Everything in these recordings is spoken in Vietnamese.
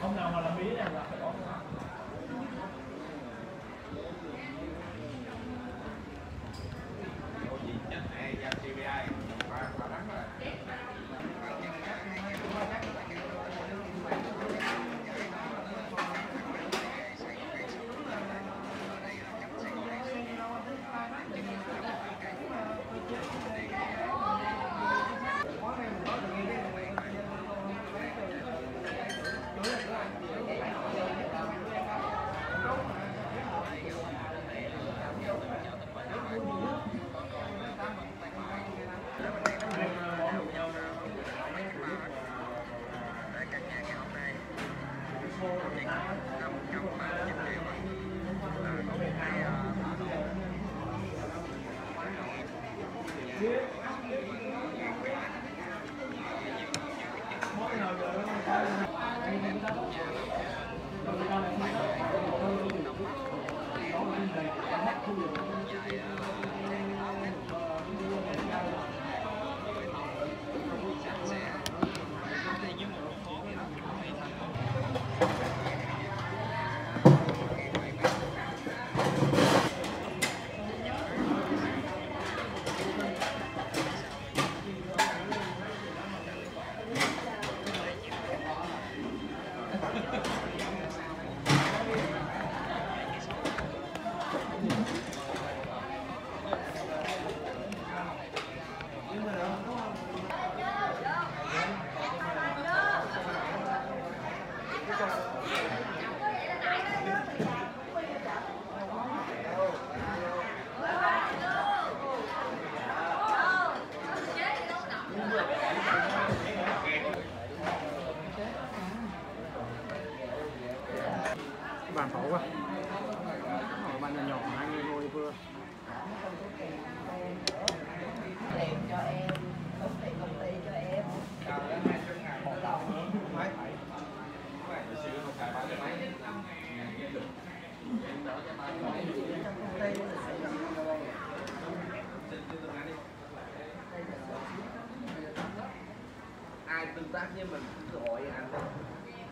hôm nào mà làm bí này là phải có Mỗi nào giờ nó bàn phổ quá. Ở bàn nhỏ nhỏ hai người ngồi vừa. Tiền cho em ứng công ty cho em ai tương tác với mình, cứ gọi anh.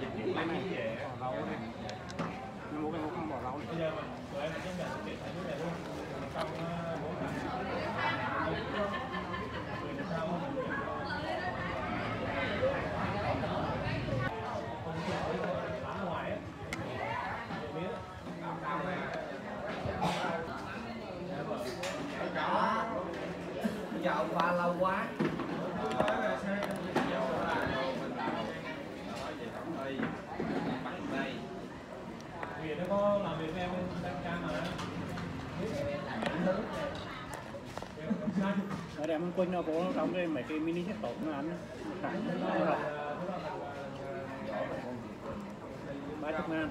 chị đúng Bỏ rau này Nhưng cái một không bỏ lâu bây giờ mình tụi em cái này luôn xong bố mình qua lâu quá. Nó có làm việc với em bên Đăng Ca mà. Ở đây em quên nó có đóng cái mấy cái mini chất tổ nó ăn. Khải nó ba chục ngàn.